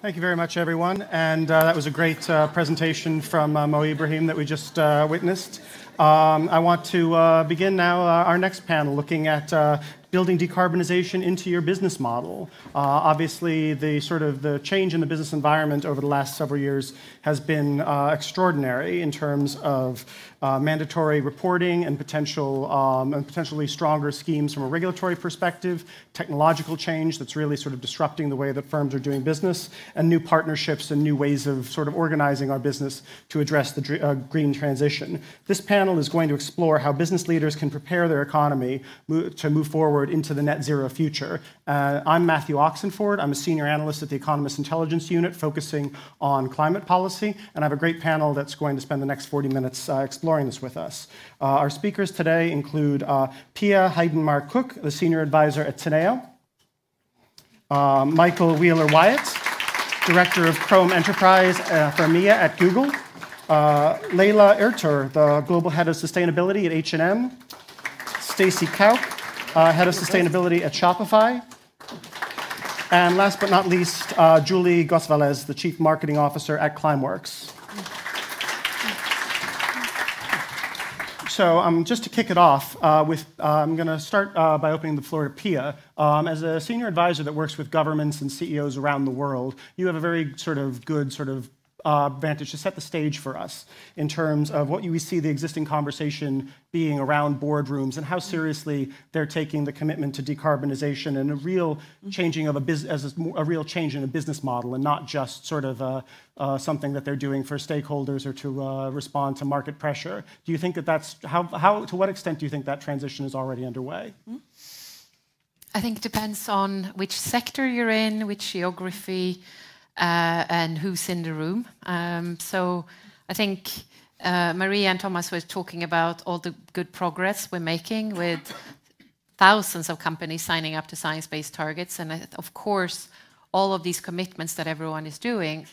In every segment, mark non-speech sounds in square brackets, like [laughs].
Thank you very much, everyone. And uh, that was a great uh, presentation from uh, Mo Ibrahim that we just uh, witnessed. Um, I want to uh, begin now uh, our next panel looking at building decarbonization into your business model. Uh, obviously, the sort of the change in the business environment over the last several years has been uh, extraordinary in terms of uh, mandatory reporting and potential um, and potentially stronger schemes from a regulatory perspective, technological change that's really sort of disrupting the way that firms are doing business, and new partnerships and new ways of sort of organizing our business to address the uh, green transition. This panel is going to explore how business leaders can prepare their economy to move forward into the net zero future. Uh, I'm Matthew Oxenford. I'm a senior analyst at the Economist Intelligence Unit focusing on climate policy, and I have a great panel that's going to spend the next 40 minutes uh, exploring this with us. Uh, our speakers today include uh, Pia Heidenmark Cook, the senior advisor at Teneo, uh, Michael Wheeler Wyatt, director of Chrome Enterprise uh, for EMEA at Google, uh, Leyla Ertur, the global head of sustainability at H&M, Stacy Kauk, uh, head of sustainability at Shopify, and last but not least, Julie Gosalvez, the chief marketing officer at Climeworks. So um, just to kick it off, uh, with, uh, I'm going to start uh, by opening the floor to Pia. Um, as a senior advisor that works with governments and CEOs around the world, you have a very sort of good sort of uh, vantage to set the stage for us in terms of what you see the existing conversation being around boardrooms and how seriously they're taking the commitment to decarbonization and a real changing of a business as a, a, real change in a business model and not just sort of uh, uh, something that they're doing for stakeholders or to uh, respond to market pressure. Do you think that that's how, how to what extent do you think that transition is already underway? I think it depends on which sector you're in, which geography and who's in the room. Um, so I think uh, Maria and Thomas were talking about all the good progress we're making with thousands of companies signing up to science-based targets, and uh, of course, all of these commitments that everyone is doing,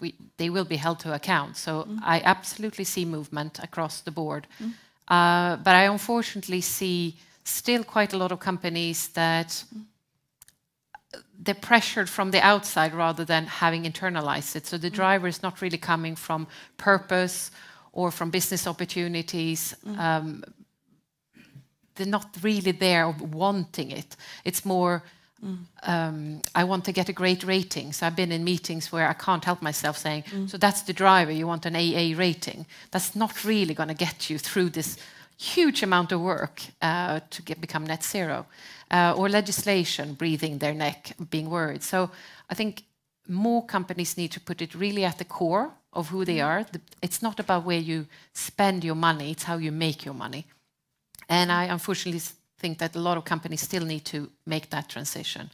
we, they will be held to account. So mm. I absolutely see movement across the board, mm. uh, but I unfortunately see still quite a lot of companies that. Mm they're pressured from the outside rather than having internalized it. So the mm. driver is not really coming from purpose or from business opportunities. Mm. Um, they're not really there wanting it. It's more, mm. um, I want to get a great rating. So I've been in meetings where I can't help myself saying, mm. so that's the driver, you want an AA rating. That's not really going to get you through this huge amount of work uh, to get, become net zero uh, or legislation breathing their neck, being worried. So I think more companies need to put it really at the core of who they are. It's not about where you spend your money, it's how you make your money. And I unfortunately think that a lot of companies still need to make that transition.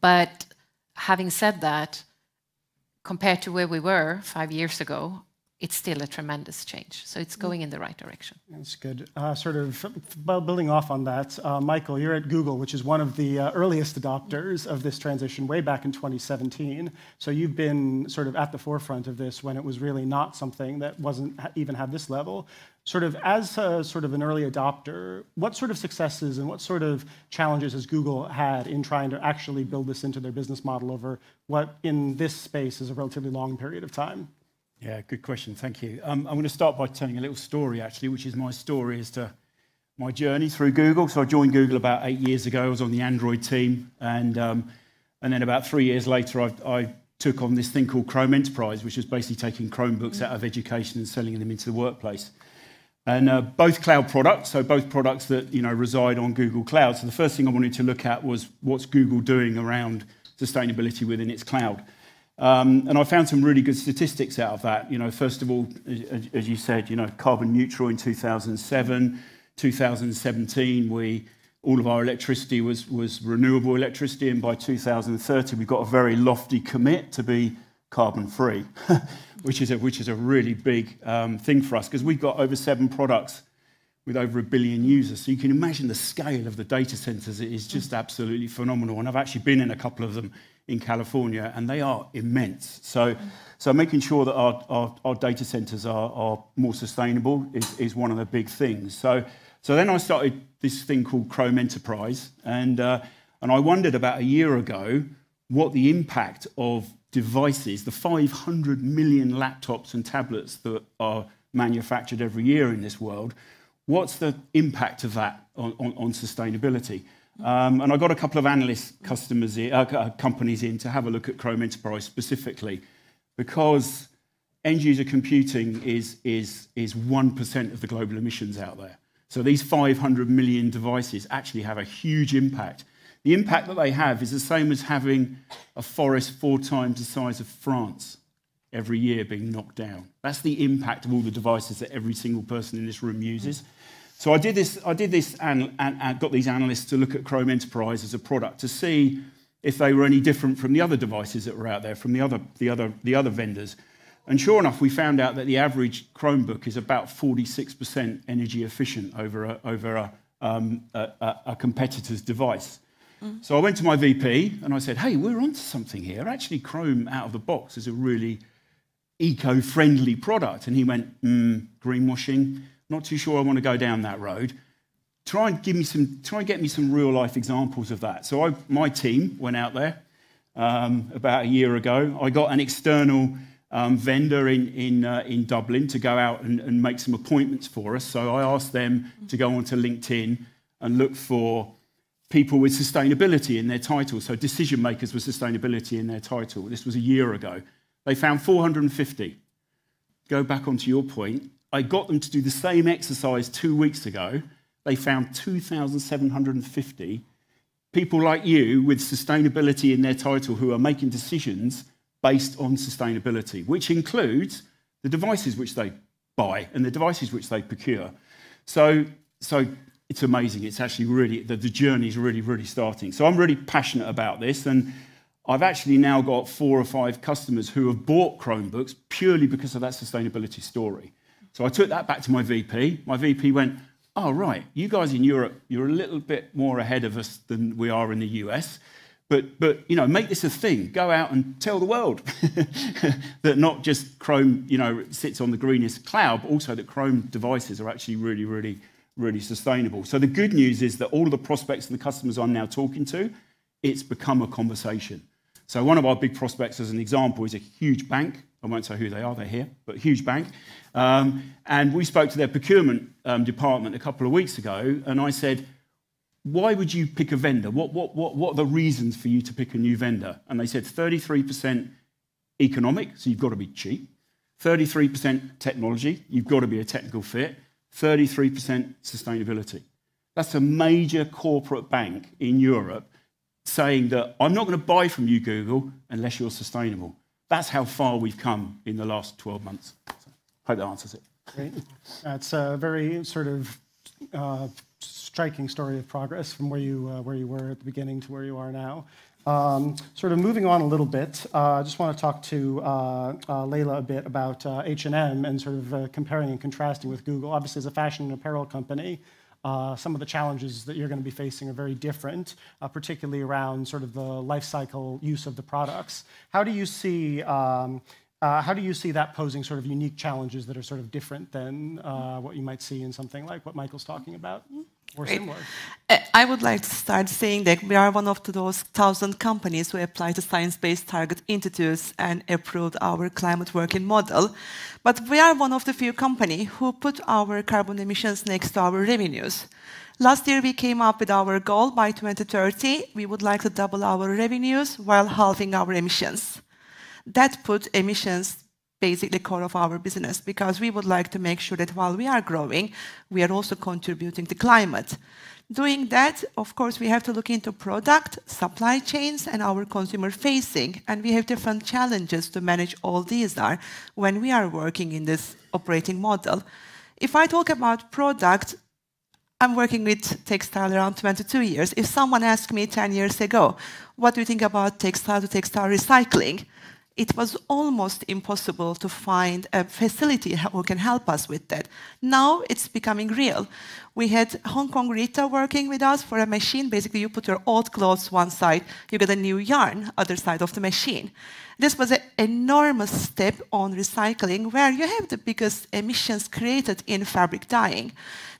But having said that, compared to where we were five years ago, it's still a tremendous change. So it's going in the right direction. That's good. Uh, sort of building off on that, uh, Michael, you're at Google, which is one of the uh, earliest adopters of this transition way back in 2017. So you've been sort of at the forefront of this when it was really not something that wasn't even had this level. Sort of as a, sort of an early adopter, what sort of successes and what sort of challenges has Google had in trying to actually build this into their business model over what in this space is a relatively long period of time? Yeah, good question. Thank you. Um, I'm going to start by telling a little story, actually, which is my story as to my journey through Google. So I joined Google about eight years ago. I was on the Android team, and um, and then about three years later, I, I, took on this thing called Chrome Enterprise, which was basically taking Chromebooks out of education and selling them into the workplace. And uh, both cloud products, so both products that you know reside on Google Cloud. So the first thing I wanted to look at was what's Google doing around sustainability within its cloud. Um, and I found some really good statistics out of that. You know, first of all, as, as you said, you know, carbon neutral in 2007, 2017, we all of our electricity was, was renewable electricity, and by 2030, we've got a very lofty commit to be carbon free, [laughs] which, is a, which is a really big um, thing for us because we've got over seven products with over a billion users. So you can imagine the scale of the data centers. It is just absolutely phenomenal. And I've actually been in a couple of them in California, and they are immense. So, so making sure that our, our, our data centers are, are more sustainable is, is one of the big things. So, so then I started this thing called Chrome Enterprise, and, uh, and I wondered about a year ago what the impact of devices, the 500 million laptops and tablets that are manufactured every year in this world, what's the impact of that on, on, on sustainability? Um, and I got a couple of analyst customers, in, uh, companies in to have a look at Chrome Enterprise specifically, because end user computing is, is, is 1% of the global emissions out there. So these 500 million devices actually have a huge impact. The impact that they have is the same as having a forest four times the size of France every year being knocked down. That's the impact of all the devices that every single person in this room uses. So I did this, I did this and, and, and got these analysts to look at Chrome Enterprise as a product to see if they were any different from the other devices that were out there, from the other, the other, the other vendors. And sure enough, we found out that the average Chromebook is about 46% energy efficient over a, over a, um, a, a competitor's device. Mm. So I went to my VP and I said, hey, we're onto something here. Actually, Chrome out of the box is a really eco friendly product. And he went, mm, greenwashing, not too sure I want to go down that road. Try and give me some, try and get me some real life examples of that. So I, my team went out there um, about a year ago. I got an external um, vendor in, in, uh, in Dublin to go out and, and make some appointments for us. So I asked them to go onto LinkedIn and look for people with sustainability in their title. So decision makers with sustainability in their title. This was a year ago. They found 450. Go back onto your point. I got them to do the same exercise two weeks ago. They found 2,750 people like you with sustainability in their title who are making decisions based on sustainability, which includes the devices which they buy and the devices which they procure. So, so it's amazing. It's actually really, the, the journey is really, really starting. So I'm really passionate about this. And I've actually now got four or five customers who have bought Chromebooks purely because of that sustainability story. So I took that back to my VP. My VP went, Oh, right, you guys in Europe, you're a little bit more ahead of us than we are in the US. But, but you know, make this a thing. Go out and tell the world [laughs] that not just Chrome, you know, sits on the greenest cloud, but also that Chrome devices are actually really, really really sustainable. So the good news is that all of the prospects and the customers I'm now talking to, it's become a conversation. So one of our big prospects, as an example, is a huge bank. I won't say who they are, they're here, but huge bank. Um, and we spoke to their procurement um, department a couple of weeks ago, and I said, why would you pick a vendor? What, what, what, what are the reasons for you to pick a new vendor? And they said 33% economic, so you've got to be cheap. 33% technology, you've got to be a technical fit. 33% sustainability. That's a major corporate bank in Europe saying that I'm not going to buy from you, Google, unless you're sustainable. That's how far we've come in the last 12 months. So, hope that answers it. Great. That's a very sort of uh, striking story of progress from where you, uh, where you were at the beginning to where you are now. Um, sort of moving on a little bit, uh, I uh, just want to talk to uh, uh, Leyla a bit about H&M and sort of uh, comparing and contrasting with Google. Obviously, as a fashion and apparel company, uh, some of the challenges that you're going to be facing are very different, particularly around sort of the life cycle use of the products. How do you see um, how do you see that posing sort of unique challenges that are sort of different than what you might see in something like what Michael's talking about? Or similar? Uh, I would like to start saying that we are one of those thousand companies who applied to science-based target institutes and approved our climate working model. But we are one of the few companies who put our carbon emissions next to our revenues. Last year, we came up with our goal by 2030. We would like to double our revenues while halving our emissions. That put emissions basically core of our business because we would like to make sure that while we are growing, we are also contributing to climate. Doing that, of course, we have to look into product, supply chains, and our consumer facing. And we have different challenges to manage all these are when we are working in this operating model. If I talk about product, I'm working with textile around 22 years. If someone asked me 10 years ago, what do you think about textile to textile recycling? It was almost impossible to find a facility who can help us with that. Now it's becoming real. We had Hong Kong Rita working with us for a machine. Basically, you put your old clothes one side, you get a new yarn, other side of the machine. This was an enormous step on recycling where you have the biggest emissions created in fabric dyeing.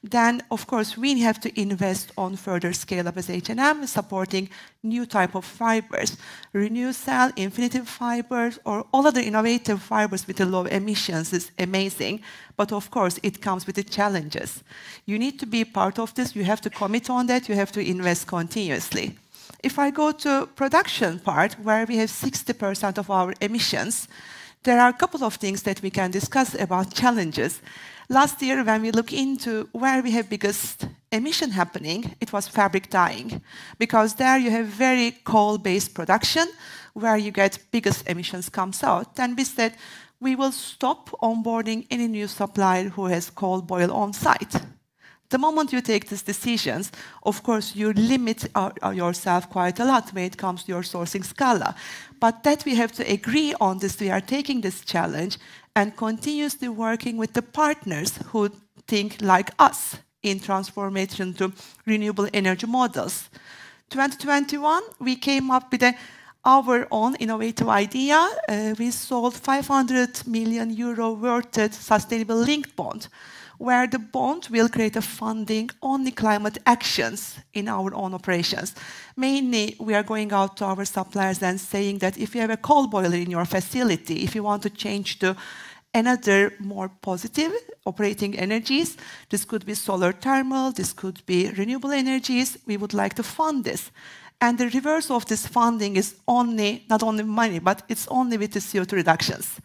Then of course we have to invest on further scale up as H&M, supporting new type of fibers, Renewcell, Infinited fibers, or all other innovative fibers with low emissions is amazing. But of course, it comes with the challenges. You need to be part of this. You have to commit on that. You have to invest continuously. If I go to production part, where we have 60% of our emissions, there are a couple of things that we can discuss about challenges. Last year, when we look into where we have biggest emission happening, it was fabric dyeing, because there you have very coal-based production, where you get biggest emissions comes out. Then we said, we will stop onboarding any new supplier who has coal boil on site. The moment you take these decisions, of course, you limit yourself quite a lot when it comes to your sourcing scala. But that we have to agree on this, we are taking this challenge and continuously working with the partners who think like us in transformation to renewable energy models. 2021, we came up with a, our own innovative idea. Uh, we sold 500 million euro worth of sustainable linked bond where the bond will create a funding on the climate actions in our own operations. Mainly, we are going out to our suppliers and saying that if you have a coal boiler in your facility, if you want to change to another more positive operating energies, this could be solar thermal, this could be renewable energies, we would like to fund this. And the reverse of this funding is only, not only money, but it's only with the CO2 reductions.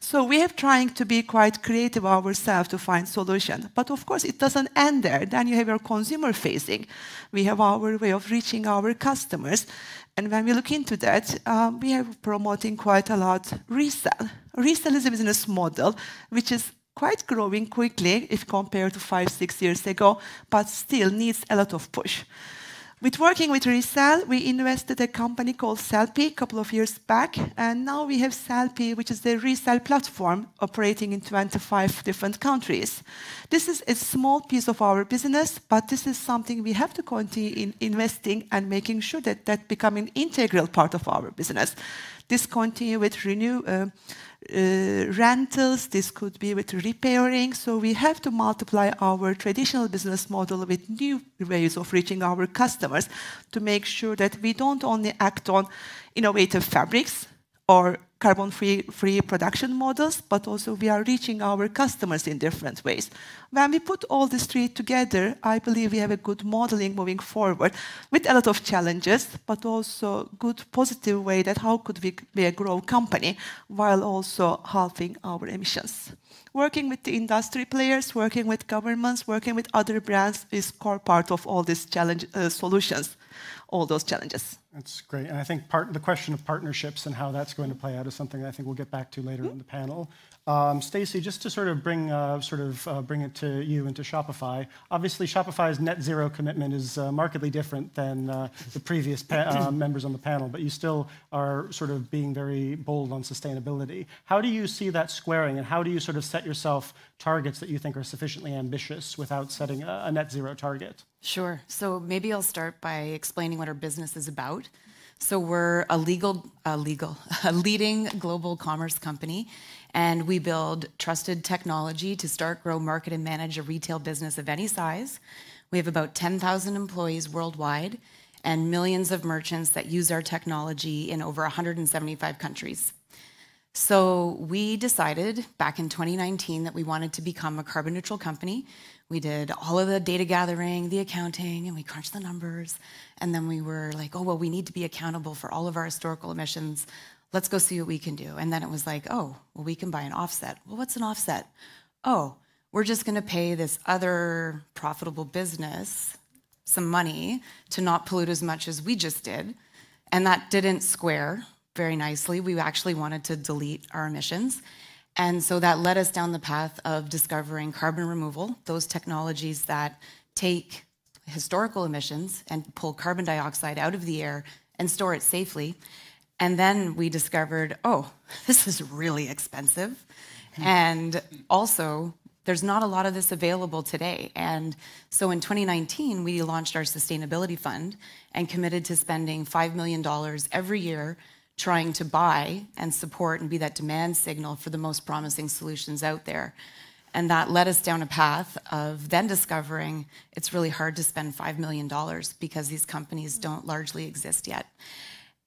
So we have trying to be quite creative ourselves to find solution. But of course, it doesn't end there. Then you have your consumer facing. We have our way of reaching our customers. And when we look into that, um, we are promoting quite a lot resale. Resale is a business model which is quite growing quickly if compared to five, six years ago, but still needs a lot of push. With working with Resell, we invested a company called Sellpy a couple of years back, and now we have Sellpy, which is the resell platform operating in 25 different countries. This is a small piece of our business, but this is something we have to continue in investing and making sure that that become an integral part of our business. This continue with renew, uh, uh, rentals, this could be with repairing. So we have to multiply our traditional business model with new ways of reaching our customers to make sure that we don't only act on innovative fabrics or carbon-free free production models, but also we are reaching our customers in different ways. When we put all these three together, I believe we have a good modeling moving forward with a lot of challenges, but also good positive way that how could we be a grow company while also halving our emissions. Working with the industry players, working with governments, working with other brands is core part of all these challenge uh, solutions all those challenges. That's great. And I think part, the question of partnerships and how that's going to play out is something I think we'll get back to later mm -hmm. in the panel. Um, Stacy, just to sort of bring uh, sort of uh, bring it to you and to Shopify. Obviously, Shopify's net zero commitment is uh, markedly different than uh, the previous uh, [clears throat] members on the panel, but you still are sort of being very bold on sustainability. How do you see that squaring, and how do you sort of set yourself targets that you think are sufficiently ambitious without setting a, a net zero target? Sure. So maybe I'll start by explaining what our business is about. So we're a legal, a legal, [laughs] a leading global commerce company, and we build trusted technology to start, grow, market, and manage a retail business of any size. We have about 10,000 employees worldwide and millions of merchants that use our technology in over 175 countries. So we decided back in 2019 that we wanted to become a carbon neutral company. We did all of the data gathering, the accounting, and we crunched the numbers. And then we were like, oh, well, we need to be accountable for all of our historical emissions let's go see what we can do. And then it was like, oh, well, we can buy an offset. Well, what's an offset? Oh, we're just going to pay this other profitable business some money to not pollute as much as we just did. And that didn't square very nicely. We actually wanted to delete our emissions. And so that led us down the path of discovering carbon removal, those technologies that take historical emissions and pull carbon dioxide out of the air and store it safely. And then we discovered, oh, [laughs] this is really expensive. Hmm. And also, there's not a lot of this available today. And so in 2019, we launched our sustainability fund and committed to spending $5 million every year trying to buy and support and be that demand signal for the most promising solutions out there. And that led us down a path of then discovering it's really hard to spend $5 million because these companies don't largely exist yet.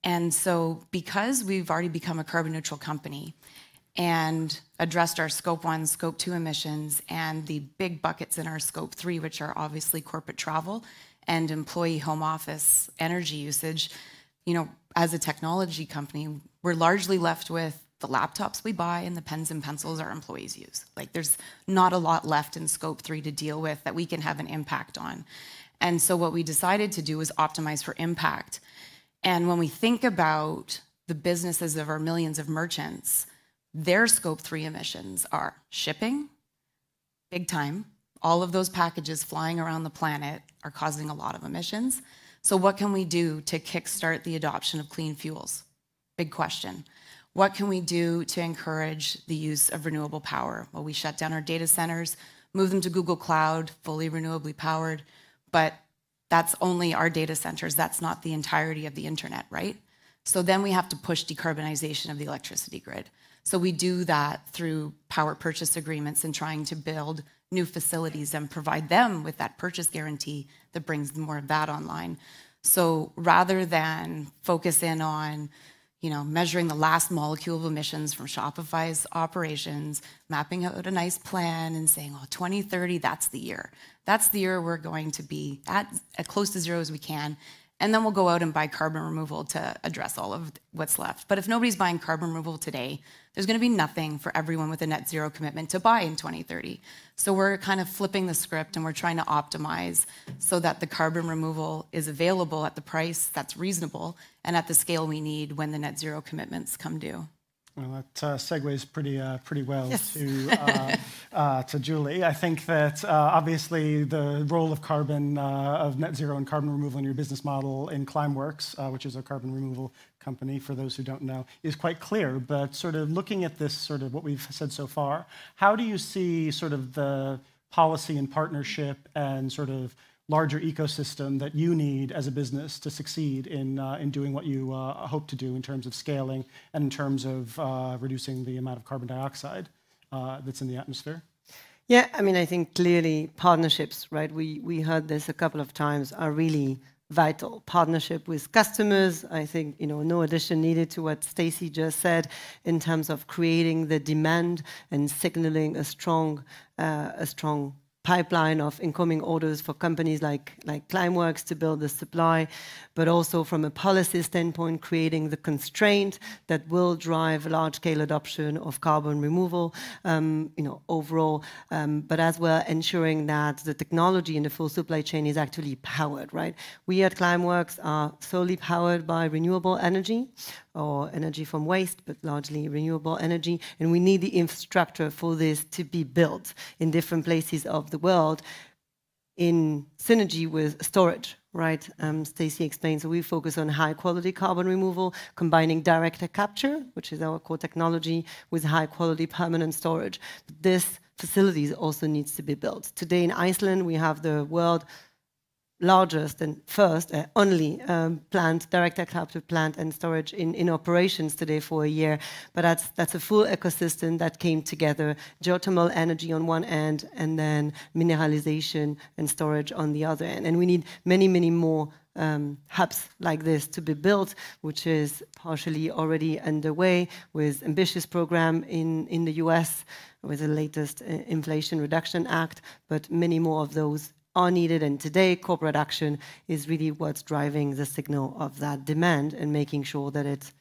And so, because we've already become a carbon neutral company and addressed our scope one, scope two emissions, and the big buckets in our scope three, which are obviously corporate travel and employee home office energy usage, you know, as a technology company, we're largely left with the laptops we buy and the pens and pencils our employees use. Like there's not a lot left in scope three to deal with that we can have an impact on. And so what we decided to do was optimize for impact. And when we think about the businesses of our millions of merchants, their scope three emissions are shipping, big time. All of those packages flying around the planet are causing a lot of emissions. So, what can we do to kickstart the adoption of clean fuels? Big question. What can we do to encourage the use of renewable power? Well, we shut down our data centers, move them to Google Cloud, fully renewably powered, but that's only our data centers. That's not the entirety of the internet, right? So then we have to push decarbonization of the electricity grid. So we do that through power purchase agreements and trying to build new facilities and provide them with that purchase guarantee that brings more of that online. So rather than focus in on you know, measuring the last molecule of emissions from Shopify's operations, mapping out a nice plan and saying, oh, 2030, that's the year. That's the year we're going to be at as close to zero as we can. And then we'll go out and buy carbon removal to address all of what's left. But if nobody's buying carbon removal today, there's going to be nothing for everyone with a net zero commitment to buy in 2030. So we're kind of flipping the script and we're trying to optimize so that the carbon removal is available at the price that's reasonable and at the scale we need when the net zero commitments come due. Well, that uh, segues pretty, uh, pretty well yes. to, uh, uh, to Julie. I think that uh, obviously the role of carbon, uh, of net zero and carbon removal in your business model in Climeworks, which is a carbon removal company, for those who don't know, is quite clear. But sort of looking at this, sort of what we've said so far, how do you see sort of the policy and partnership and sort of larger ecosystem that you need as a business to succeed in, uh, in doing what you uh, hope to do in terms of scaling and in terms of uh, reducing the amount of carbon dioxide uh, that's in the atmosphere? Yeah, I mean, I think clearly partnerships, right? We, we heard this a couple of times, are really vital. Partnership with customers, I think, you know, no addition needed to what Stacy just said in terms of creating the demand and signaling a strong, uh, a strong pipeline of incoming orders for companies like, like Climeworks to build the supply, but also from a policy standpoint, creating the constraint that will drive large-scale adoption of carbon removal, um, you know, overall, um, but as well ensuring that the technology in the full supply chain is actually powered, right? We at Climeworks are solely powered by renewable energy or energy from waste, but largely renewable energy. And we need the infrastructure for this to be built in different places of the world in synergy with storage, right? Um, Stacy explained, so we focus on high quality carbon removal, combining direct capture, which is our core technology, with high quality permanent storage. But This facilities also needs to be built. Today in Iceland, we have the world largest and first uh, only um, plant, direct capture plant and storage in, in operations today for a year. But that's, that's a full ecosystem that came together, geothermal energy on one end and then mineralization and storage on the other end. And we need many, many more um, hubs like this to be built, which is partially already underway with ambitious program in, in the US with the latest uh, Inflation Reduction Act, but many more of those are needed. And today, corporate action is really what's driving the signal of that demand and making sure that it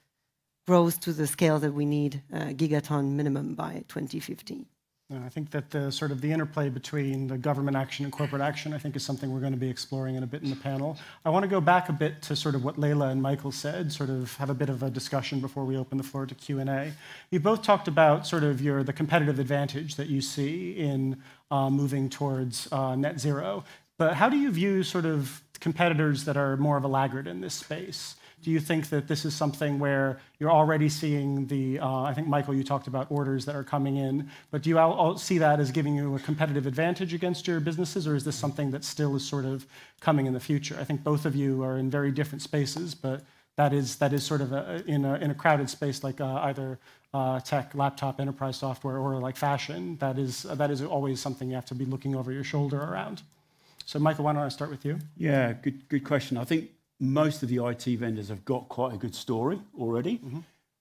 grows to the scale that we need, uh, gigaton minimum by 2050. I think that the sort of the interplay between the government action and corporate action, I think, is something we're going to be exploring in a bit in the panel. I want to go back a bit to sort of what Leyla and Michael said, sort of have a bit of a discussion before we open the floor to Q&A. You both talked about sort of your the competitive advantage that you see in uh, moving towards uh, net zero. But how do you view sort of competitors that are more of a laggard in this space? Do you think that this is something where you're already seeing the, uh, I think, Michael, you talked about orders that are coming in, but do you all see that as giving you a competitive advantage against your businesses, or is this something that still is sort of coming in the future? I think both of you are in very different spaces, but that is, that is sort of a, in, a, in a crowded space like uh, either uh, tech, laptop, enterprise software, or like fashion, that is, that is always something you have to be looking over your shoulder around. So, Michael, why don't I start with you? Yeah, good, good question. I think most of the IT vendors have got quite a good story already, mm-hmm.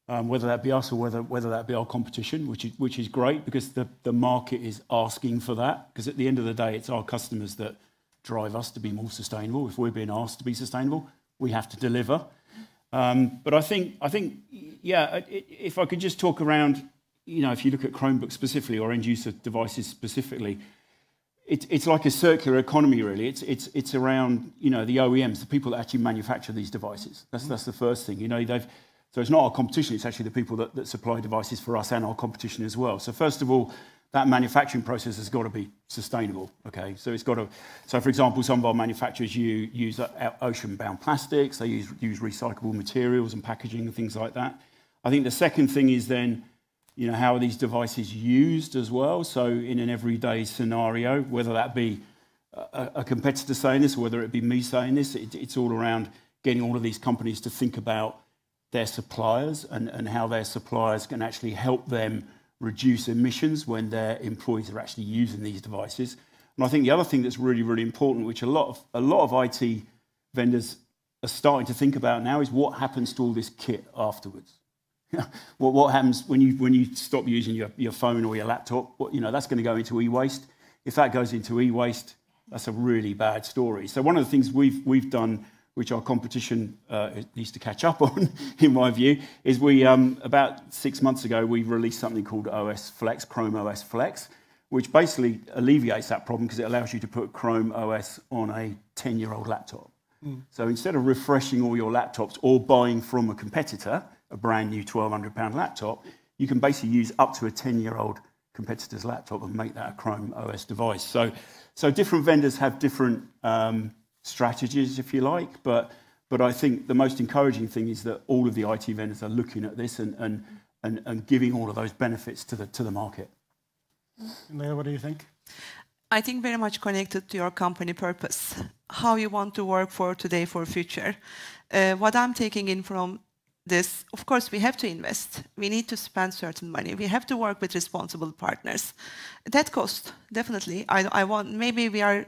um, whether that be us or whether, whether that be our competition, which is, which is great because the, the market is asking for that. Because at the end of the day, it's our customers that drive us to be more sustainable. If we're being asked to be sustainable, we have to deliver. Um, but I think, I think, yeah, if I could just talk around, you know, if you look at Chromebooks specifically or end user devices specifically, it, it's like a circular economy, really. It's, it's, it's around, you know, the OEMs, the people that actually manufacture these devices. That's, mm-hmm. that's the first thing. You know, they've, so it's not our competition, it's actually the people that, that supply devices for us and our competition as well. So first of all, that manufacturing process has got to be sustainable. Okay, so it's got to. So, for example, some of our manufacturers use, use ocean-bound plastics. They use, use recyclable materials and packaging and things like that. I think the second thing is then, you know, how are these devices used as well? So, in an everyday scenario, whether that be a, a competitor saying this whether it be me saying this, it, it's all around getting all of these companies to think about their suppliers and, and how their suppliers can actually help them reduce emissions when their employees are actually using these devices. And I think the other thing that's really, really important, which a lot of, a lot of IT vendors are starting to think about now, is what happens to all this kit afterwards. [laughs] what, what happens when you, when you stop using your, your phone or your laptop? What, you know, that's going to go into e-waste. If that goes into e-waste, that's a really bad story. So one of the things we've, we've done which our competition uh, needs to catch up [laughs] on, in my view, is we, um, about six months ago, we released something called OS Flex, Chrome OS Flex, which basically alleviates that problem because it allows you to put Chrome OS on a 10 year old laptop. Mm. So instead of refreshing all your laptops or buying from a competitor a brand new £1,200 laptop, you can basically use up to a 10 year old competitor's laptop and make that a Chrome OS device. So, so different vendors have different um, strategies, if you like. But, but I think the most encouraging thing is that all of the IT vendors are looking at this and, and, and, and giving all of those benefits to the, to the market. Leyla, what do you think? I think very much connected to your company purpose, how you want to work for today, for future. Uh, what I'm taking in from this, of course, we have to invest. We need to spend certain money. We have to work with responsible partners. That cost, definitely. I, I want maybe we are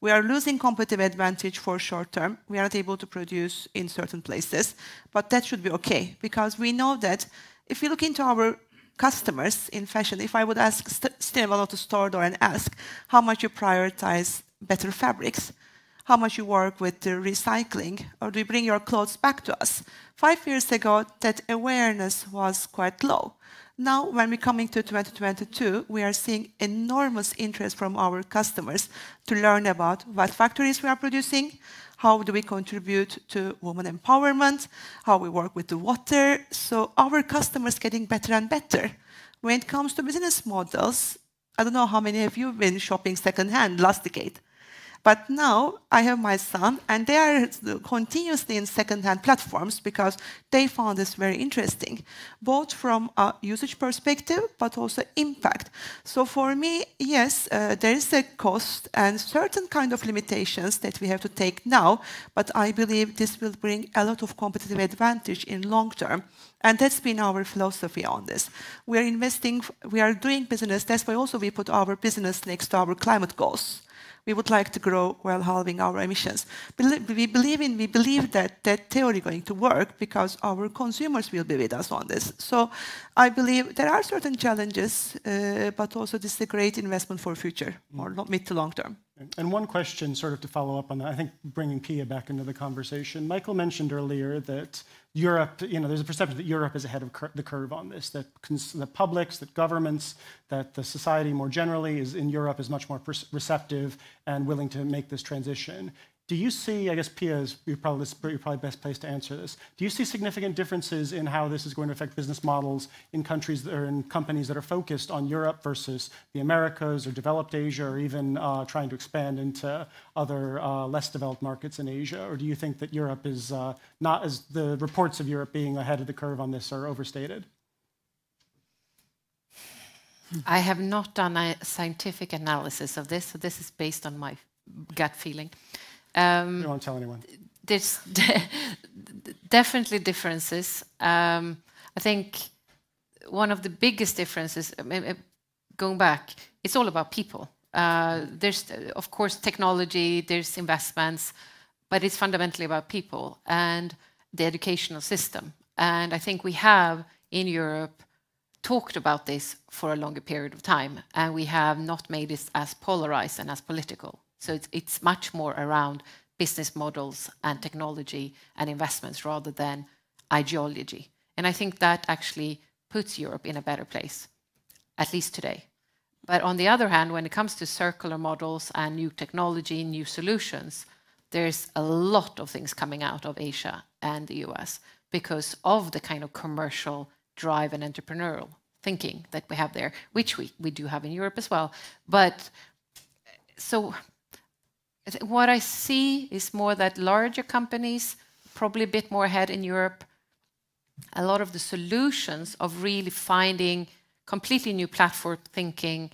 we are losing competitive advantage for short term. We are not able to produce in certain places, but that should be okay because we know that if you look into our customers in fashion, if I would ask st of the store door and ask how much you prioritize better fabrics, how much you work with the recycling, or do you bring your clothes back to us? Five years ago, that awareness was quite low. Now, when we're coming to 2022, we are seeing enormous interest from our customers to learn about what factories we are producing, how do we contribute to women empowerment, how we work with the water. So our customers getting better and better. When it comes to business models, I don't know how many of you have been shopping secondhand last decade. But now I have my son, and they are continuously in second-hand platforms because they found this very interesting, both from a usage perspective, but also impact. So for me, yes, uh, there is a cost and certain kind of limitations that we have to take now, but I believe this will bring a lot of competitive advantage in long term. And that's been our philosophy on this. We are investing, we are doing business. That's why also we put our business next to our climate goals we would like to grow while halving our emissions. We believe in, we believe that that theory is going to work because our consumers will be with us on this. So I believe there are certain challenges, uh, but also this is a great investment for future, or mid to long term. And one question, sort of to follow up on that, I think bringing Pia back into the conversation. Michael mentioned earlier that Europe, you know, there's a perception that Europe is ahead of cur the curve on this, that the publics, that governments, that the society more generally is in Europe is much more receptive and willing to make this transition. Do you see, I guess Pia is you're probably, you're probably best placed to answer this. Do you see significant differences in how this is going to affect business models in countries or in companies that are focused on Europe versus the Americas or developed Asia or even uh, trying to expand into other uh, less developed markets in Asia? Or do you think that Europe is uh, not as the reports of Europe being ahead of the curve on this are overstated? I have not done a scientific analysis of this, so this is based on my gut feeling. Um, you don't tell anyone. This, [laughs] definitely differences. Um, I think one of the biggest differences, going back, it's all about people. Uh, there's, of course, technology, there's investments, but it's fundamentally about people and the educational system. And I think we have in Europe talked about this for a longer period of time, and we have not made this as polarized and as political. So it's, it's much more around business models and technology and investments rather than ideology. And I think that actually puts Europe in a better place, at least today. But on the other hand, when it comes to circular models and new technology, new solutions, there's a lot of things coming out of Asia and the US because of the kind of commercial drive and entrepreneurial thinking that we have there, which we, we do have in Europe as well. But so what I see is more that larger companies, probably a bit more ahead in Europe, a lot of the solutions of really finding completely new platform thinking,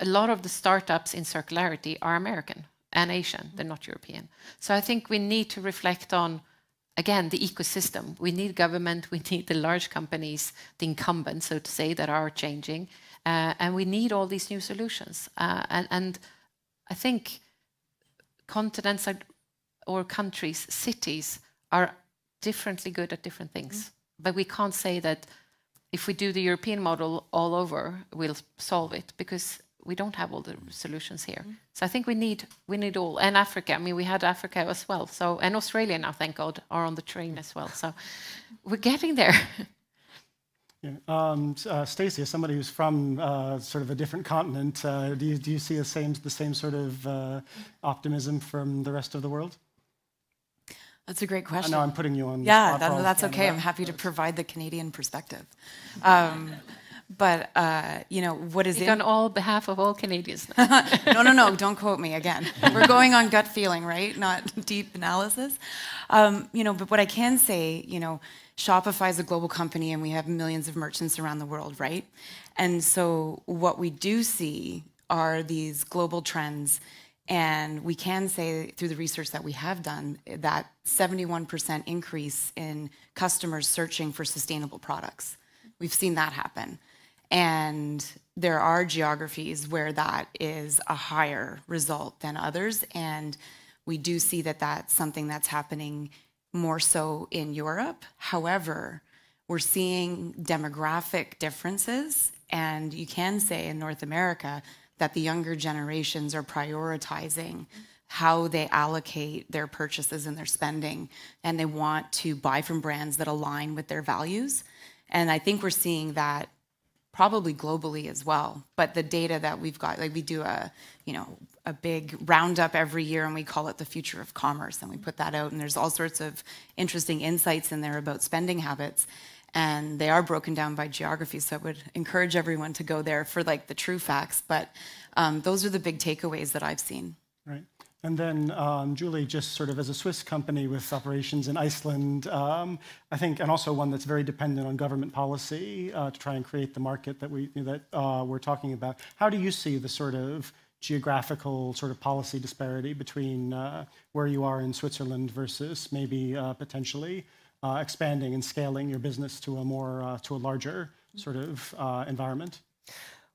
a lot of the startups in circularity are American and Asian, they're not European. So I think we need to reflect on, again, the ecosystem. We need government, we need the large companies, the incumbents, so to say, that are changing, uh, and we need all these new solutions. Uh, and, and I think continents are, or countries, cities are differently good at different things. Mm. But we can't say that if we do the European model all over, we'll solve it because we don't have all the solutions here. Mm. So I think we need we need all. And Africa, I mean, we had Africa as well. So and Australia now, thank God, are on the train as well. So we're getting there. [laughs] Yeah. Um, uh, Stacy, as somebody who's from uh, sort of a different continent, uh, do, you, do you see the same, the same sort of uh, optimism from the rest of the world? That's a great question. I know I'm putting you on. Yeah, that, that's okay. I'm happy to provide the Canadian perspective. [laughs] Um, but uh, you know what is it? on all behalf of all Canadians. [laughs] no, no, no! Don't quote me again. We're going on gut feeling, right? Not [laughs] deep analysis. Um, you know, but what I can say, you know, Shopify is a global company, and we have millions of merchants around the world, right? And so what we do see are these global trends and we can say through the research that we have done that 71% increase in customers searching for sustainable products. We've seen that happen. And there are geographies where that is a higher result than others. And we do see that that's something that's happening more so in Europe. However, we're seeing demographic differences. And you can say in North America, that the younger generations are prioritizing how they allocate their purchases and their spending, and they want to buy from brands that align with their values. And I think we're seeing that probably globally as well. But the data that we've got, like we do a, you know, a big roundup every year and we call it the future of commerce and we put that out and there's all sorts of interesting insights in there about spending habits and they are broken down by geography. So I would encourage everyone to go there for like the true facts. But um, those are the big takeaways that I've seen. Right. And then, um, Julie, just sort of as a Swiss company with operations in Iceland, um, I think, and also one that's very dependent on government policy uh, to try and create the market that we that uh, we're talking about. How do you see the sort of geographical sort of policy disparity between uh, where you are in Switzerland versus maybe uh, potentially uh, expanding and scaling your business to a more uh, to a larger sort of environment?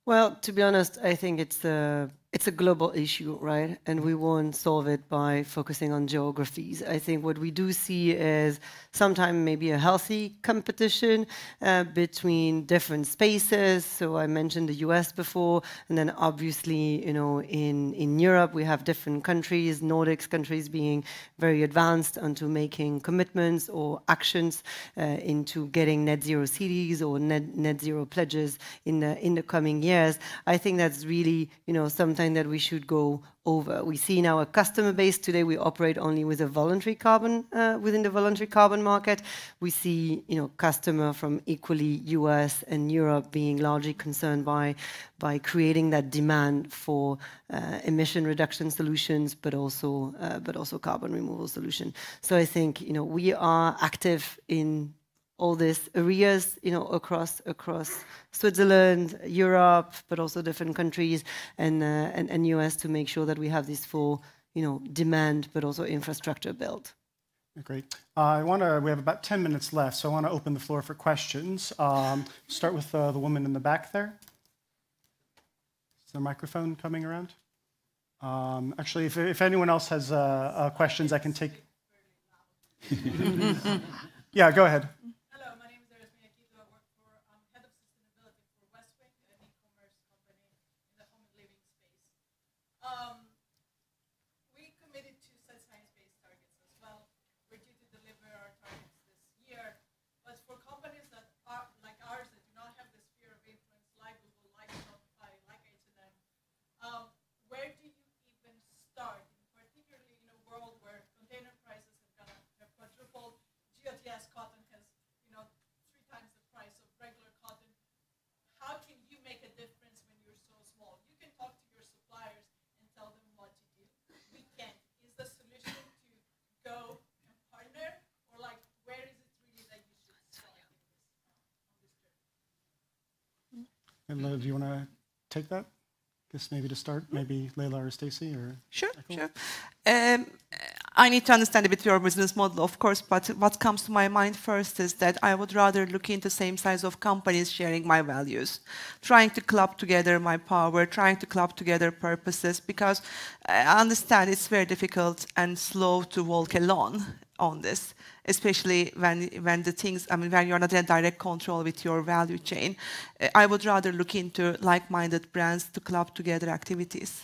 Well, to be honest, I think it's a it's a global issue, right? And we won't solve it by focusing on geographies. I think what we do see is sometimes maybe a healthy competition uh, between different spaces. So I mentioned the US before, and then obviously, you know, in, in Europe, we have different countries, Nordics countries being very advanced onto making commitments or actions uh, into getting net zero cities or net, net zero pledges in the, in the coming years. I think that's really, you know, sometimes that we should go over. We see now a customer base today. We operate only with a voluntary carbon uh, within the voluntary carbon market. We see, you know, customer from equally U.S. and Europe being largely concerned by by creating that demand for uh, emission reduction solutions, but also uh, but also carbon removal solution. So I think you know we are active in all these areas, you know, across across Switzerland, Europe, but also different countries and uh, and, and US to make sure that we have this full, you know, demand, but also infrastructure built. Great. Uh, I want to. We have about 10 minutes left, so I want to open the floor for questions. Um, start with uh, the woman in the back there. Is there a microphone coming around? Um, actually, if, if, anyone else has uh, uh questions, I can take. [laughs] [laughs] yeah, go ahead. And do you want to take that? Guess maybe to start, maybe Leyla or Stacy or sure, sure. Um, I need to understand a bit your business model, of course, but what comes to my mind first is that I would rather look into same size of companies sharing my values, trying to club together my power, trying to club together purposes, because I understand it's very difficult and slow to walk alone on this especially when, when the things, I mean, when you're not in direct control with your value chain. Uh, I would rather look into like-minded brands to club together activities.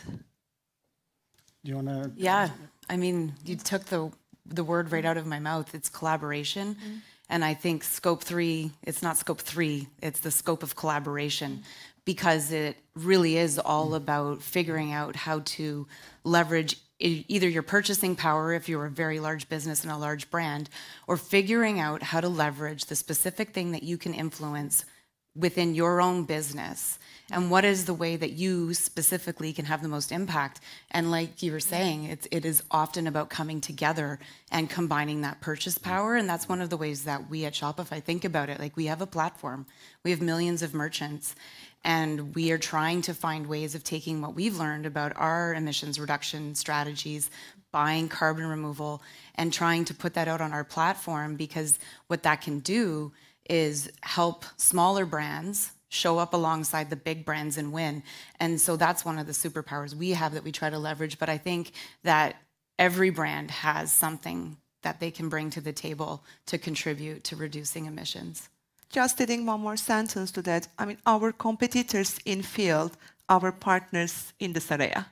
Do you want to? Yeah, I mean, you took the the word right out of my mouth. It's collaboration, mm -hmm. and I think scope three. It's not scope three. It's the scope of collaboration, mm -hmm. because it really is all mm -hmm. about figuring out how to leverage either your purchasing power if you're a very large business and a large brand, or figuring out how to leverage the specific thing that you can influence within your own business. And what is the way that you specifically can have the most impact? And like you were saying it's, it is often about coming together and combining that purchase mm. power and that's one of the ways that we at shopify think about it. Like we have a platform. We have millions of merchants and we are trying to find ways of taking what we've learned about our emissions reduction strategies, buying carbon removal, and trying to put that out on our platform because what that can do is help smaller brands show up alongside the big brands and win. And so that's one of the superpowers we have that we try to leverage. But I think that every brand has something that they can bring to the table to contribute to reducing emissions. Just adding one more sentence to that. I mean, our competitors in field, our partners in this area.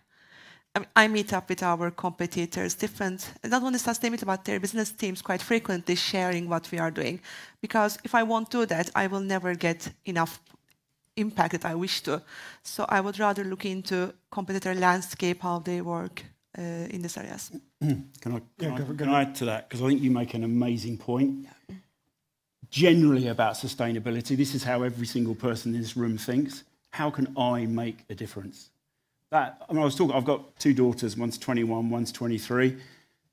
I, mean, I meet up with our competitors, different, not only sustainability, but their business teams quite frequently sharing what we are doing. Because if I won't do that, I will never get enough impact that I wish to. So I would rather look into competitor landscape, how they work uh, in these areas. [clears throat] can I, can, yeah, I, can I add to that? Because I think you make an amazing point. Yeah generally about sustainability. This is how every single person in this room thinks. How can I make a difference? That, I mean, I was talking, I've got two daughters, one's 21, one's 23.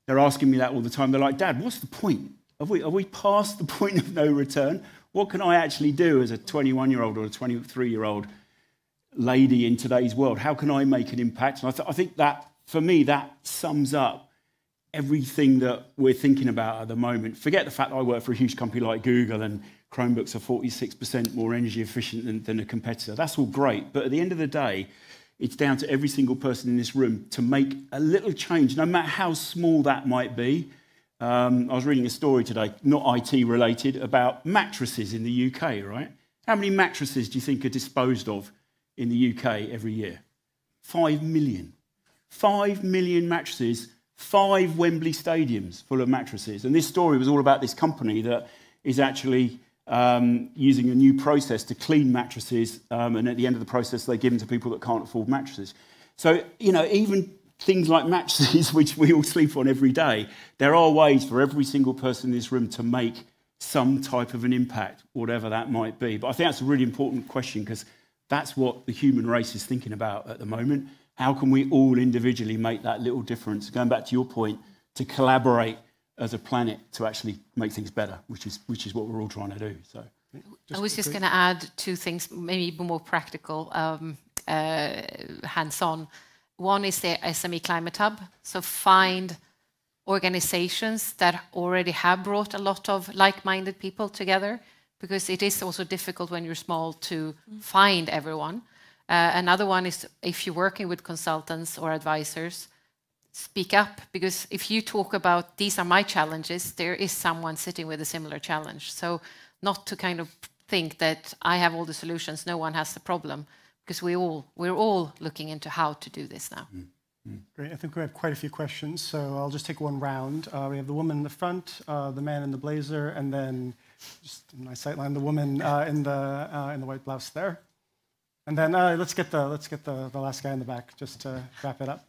They're asking me that all the time. They're like, Dad, what's the point? Are we, are we past the [laughs] point of no return? What can I actually do as a 21 year old or a 23 year old lady in today's world? How can I make an impact? And I, th- I think that, for me, that sums up everything that we're thinking about at the moment. Forget the fact that I work for a huge company like Google and Chromebooks are 46% more energy efficient than, than a competitor. That's all great. But at the end of the day, it's down to every single person in this room to make a little change, no matter how small that might be. Um, I was reading a story today, not IT related, about mattresses in the UK, right? How many mattresses do you think are disposed of in the UK every year? Five million. Five million mattresses five Wembley stadiums full of mattresses. And this story was all about this company that is actually um, using a new process to clean mattresses. Um, and at the end of the process, they give them to people that can't afford mattresses. So, you know, even things like mattresses, [laughs] which we all sleep on every day, there are ways for every single person in this room to make some type of an impact, whatever that might be. But I think that's a really important question because that's what the human race is thinking about at the moment. How can we all individually make that little difference? Going back to your point, to collaborate as a planet to actually make things better, which is, which is what we're all trying to do. So, I was just going to add two things, maybe even more practical, um, uh, hands on. One is the SME Climate Hub. So find organizations that already have brought a lot of like-minded people together because it is also difficult when you're small to find everyone. Uh, another one is if you're working with consultants or advisors, speak up because if you talk about these are my challenges, there is someone sitting with a similar challenge. So not to kind of think that I have all the solutions, no one has the problem, because we all we're all looking into how to do this now. Mm. Great. I think we have quite a few questions, so I'll just take one round. Uh, we have the woman in the front, uh, the man in the blazer, and then just in my sight line, the woman uh, in the uh, in the white blouse there. And then uh, let's get the let's get the, the last guy in the back just to wrap it up.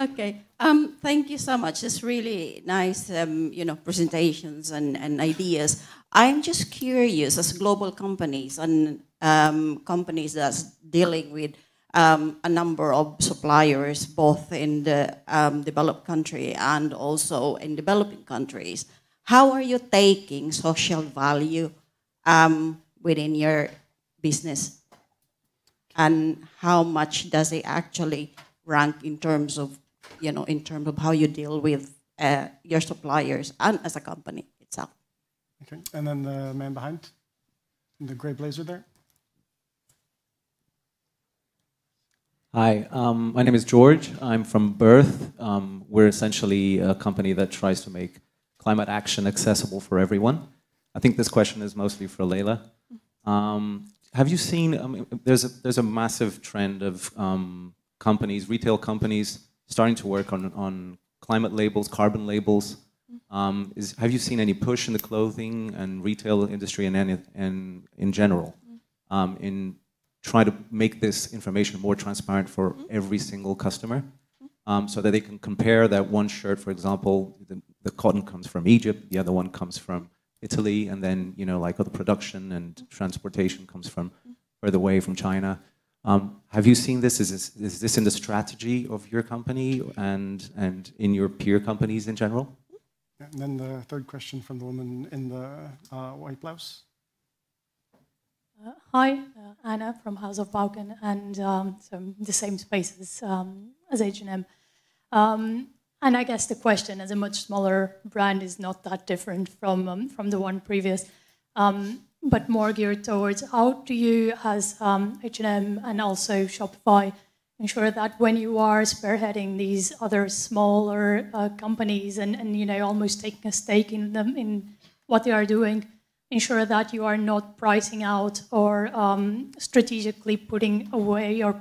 Okay. Um, thank you so much. It's really nice, um, you know, presentations and, and ideas. I'm just curious, as global companies and um, companies that's dealing with um, a number of suppliers, both in the um, developed country and also in developing countries. How are you taking social value um, within your business? And how much does it actually rank in terms of, you know, in terms of how you deal with uh, your suppliers and as a company itself? Okay, and then the man behind, the gray blazer there. Hi, um, my name is George. I'm from Birth. Um, we're essentially a company that tries to make climate action accessible for everyone. I think this question is mostly for Leyla. Um, have you seen, I mean, there's, a, there's a massive trend of um, companies, retail companies, starting to work on, on climate labels, carbon labels. Um, is, have you seen any push in the clothing and retail industry and, and in general um, in try to make this information more transparent for every single customer um, so that they can compare that one shirt, for example, the, the, cotton comes from Egypt, the other one comes from Italy, and then, you know, like the production and transportation comes from further away from China. Um, have you seen this? Is, this? is this in the strategy of your company and, and in your peer companies in general? And then the third question from the woman in the uh, white blouse. Uh, hi, uh, Anna from House of Bauken, and um, so the same space as, um, as H&M. Um, and I guess the question, as a much smaller brand, is not that different from um, from the one previous, um, but more geared towards how do you, as H&M and also Shopify, ensure that when you are spearheading these other smaller uh, companies and, and you know almost taking a stake in them in what they are doing, ensure that you are not pricing out or um, strategically putting away or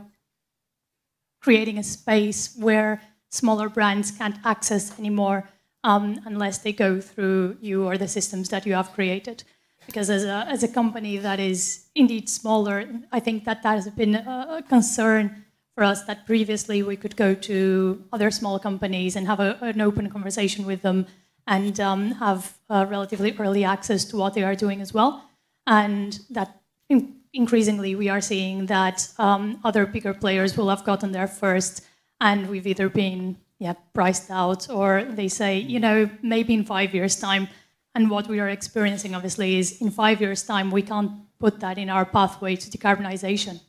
creating a space where smaller brands can't access anymore um, unless they go through you or the systems that you have created. Because as a, as a company that is indeed smaller, I think that that has been a, concern for us that previously we could go to other small companies and have a, an open conversation with them and um, have uh, relatively early access to what they are doing as well. And that in increasingly we are seeing that um, other bigger players will have gotten there first, and we've either been yeah, priced out or they say, you know, maybe in five years' time. And what we are experiencing, obviously, is in five years' time, we can't put that in our pathway to decarbonization.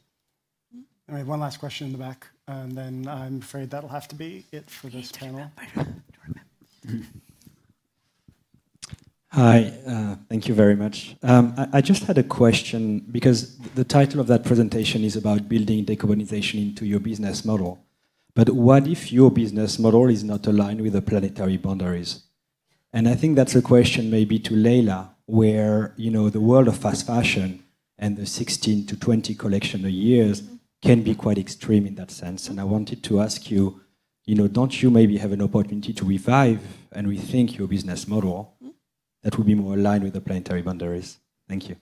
I have one last question in the back, and then I'm afraid that'll have to be it for this panel. [laughs] Hi, uh, thank you very much. Um, I, I, just had a question because the title of that presentation is about building decarbonization into your business model. But what if your business model is not aligned with the planetary boundaries? And I think that's a question maybe to Leyla, where you know the world of fast fashion and the 16 to 20 collection a year can be quite extreme in that sense. And I wanted to ask you, you know, don't you maybe have an opportunity to revive and rethink your business model that would be more aligned with the planetary boundaries? Thank you.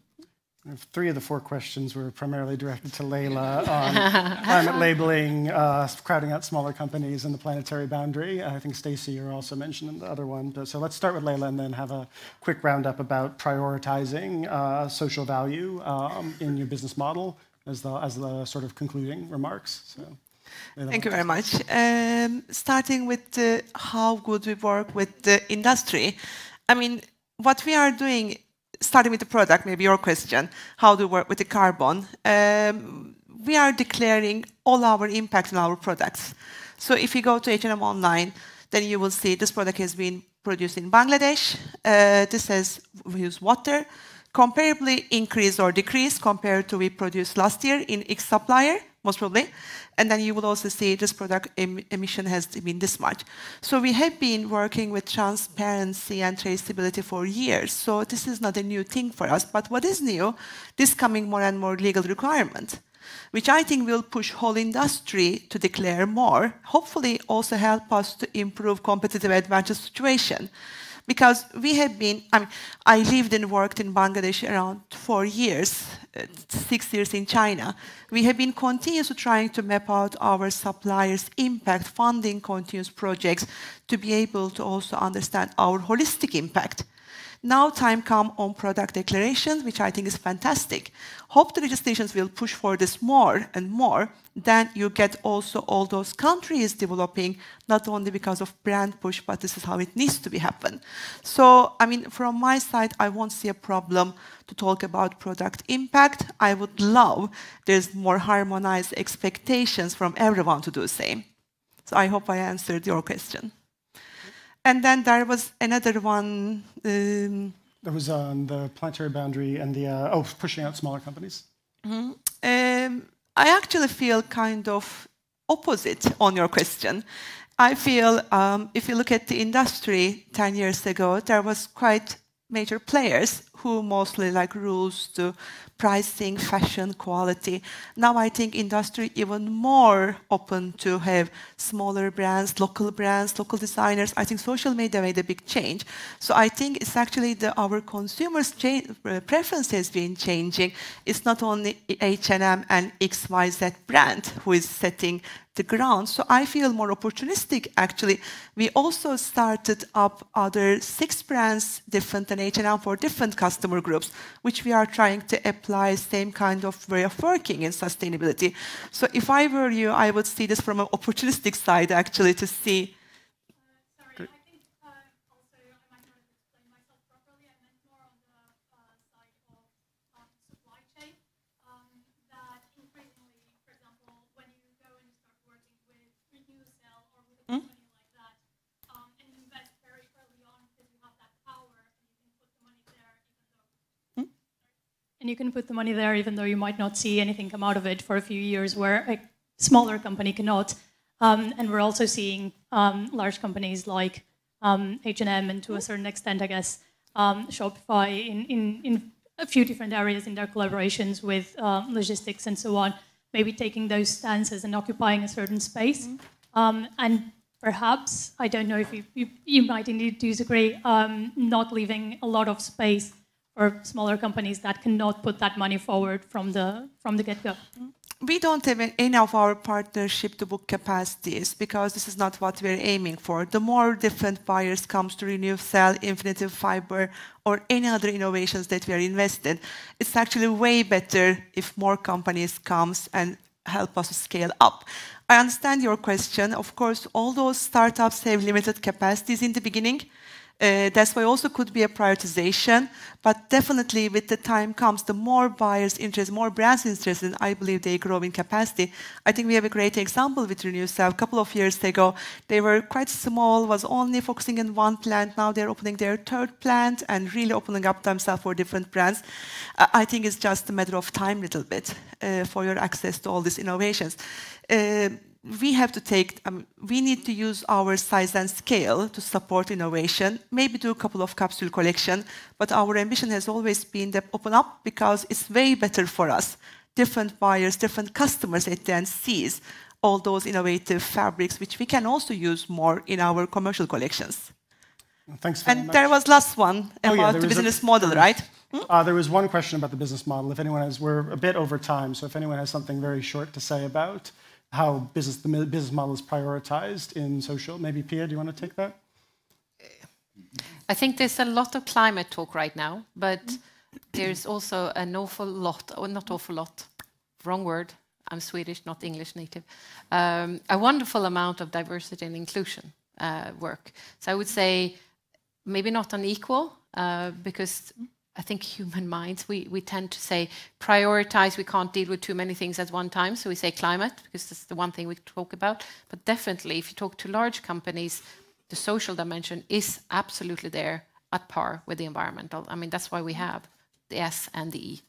Three of the four questions were primarily directed to Leyla [laughs] on climate labeling, uh, crowding out smaller companies, and the planetary boundary. I think Stacy, you're also mentioning the other one. So let's start with Leyla and then have a quick roundup about prioritizing uh, social value um, in your business model as the, as the sort of concluding remarks. So. Thank you very much. Um, starting with uh, how good we work with the industry. I mean, what we are doing, starting with the product, maybe your question, how do we work with the carbon? Um, we are declaring all our impact on our products. So if you go to H&M online, then you will see this product has been produced in Bangladesh. Uh, this has used water, comparably increase or decrease compared to we produced last year in X supplier, most probably. And then you will also see this product em emission has been this much. So we have been working with transparency and traceability for years. So this is not a new thing for us. But what is new? This coming more and more legal requirement which I think will push whole industry to declare more, hopefully also help us to improve competitive advantage situation because we have been, I mean, I lived and worked in Bangladesh around four years, uh, six years in China. We have been continuously trying to map out our suppliers' impact, funding continuous projects to be able to also understand our holistic impact. Now time come on product declarations, which I think is fantastic. Hope the legislations will push for this more and more. Then you get also all those countries developing, not only because of brand push, but this is how it needs to be happen. So, I mean, from my side, I won't see a problem to talk about product impact. I would love there's more harmonized expectations from everyone to do the same. So I hope I answered your question. And then there was another one. Um, there was on the planetary boundary and the uh, oh pushing out smaller companies. Mm -hmm. um, I actually feel kind of opposite on your question. I feel um, if you look at the industry 10 years ago, there was quite major players who mostly like rules to pricing, fashion, quality. Now I think industry even more open to have smaller brands, local brands, local designers. I think social media made a big change. So I think it's actually the, our consumers' uh, preference has been changing. It's not only H&M and XYZ brand who is setting the ground. So I feel more opportunistic, actually. We also started up other six brands, different than H&M for different customer groups, which we are trying to apply same kind of way of working in sustainability. So if I were you, I would see this from an opportunistic side, actually, to see and you can put the money there even though you might not see anything come out of it for a few years where a smaller company cannot. Um, and we're also seeing um, large companies like um, H&M and to a certain extent, I guess, um, Shopify in, in, in a few different areas in their collaborations with um, logistics and so on, maybe taking those stances and occupying a certain space. Mm -hmm. and perhaps, I don't know if you, you, you might indeed disagree, not leaving a lot of space or smaller companies that cannot put that money forward from the from the get-go? Hmm? We don't have any of our partnership to book capacities because this is not what we're aiming for. The more different buyers comes to renew, Renewcell, Infinited Fiber, or any other innovations that we are invested, it's actually way better if more companies comes and help us scale up. I understand your question. Of course, all those startups have limited capacities in the beginning. Uh, that's why also could be a prioritization, but definitely with the time comes, the more buyers interest, more brands interest, and I believe they grow in capacity. I think we have a great example with Renewcell. A couple of years ago, they were quite small, was only focusing in one plant. Now they're opening their third plant and really opening up themselves for different brands. Uh, I think it's just a matter of time, a little bit, uh, for your access to all these innovations. We have to take, um, we need to use our size and scale to support innovation, maybe do a couple of capsule collection, but our ambition has always been to open up because it's way better for us. Different buyers, different customers at the end sees all those innovative fabrics, which we can also use more in our commercial collections. Thanks very and much. there was last one about yeah, the business a, model, right? Hmm? Uh, there was one question about the business model. If anyone has, we're a bit over time, so if anyone has something very short to say about how business, the business model is prioritized in social. Maybe Pia, do you want to take that? I think there's a lot of climate talk right now, but there's also an awful lot, or not awful lot, wrong word. I'm Swedish, not English native. Um, a wonderful amount of diversity and inclusion uh, work. So I would say maybe not unequal, uh, because I think human minds, we, we tend to say prioritize, we can't deal with too many things at one time. So we say climate, because that's the one thing we talk about. But definitely, if you talk to large companies, the social dimension is absolutely there at par with the environmental. I mean, that's why we have the S and the E.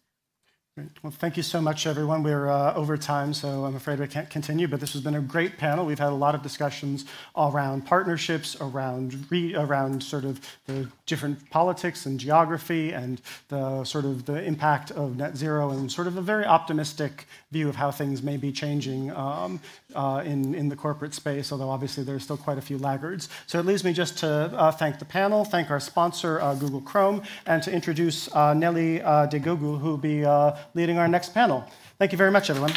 Great. Well, thank you so much, everyone. We're uh, over time, so I'm afraid we can't continue, but this has been a great panel. We've had a lot of discussions around partnerships, around, around sort of the different politics and geography and the sort of the impact of net zero and sort of a very optimistic view of how things may be changing um, uh, in, in the corporate space, although obviously there's still quite a few laggards. So it leaves me just to uh, thank the panel, thank our sponsor, uh, Google Chrome, and to introduce uh, Nelly uh, De Gogul, who will be uh, leading our next panel. Thank you very much, everyone.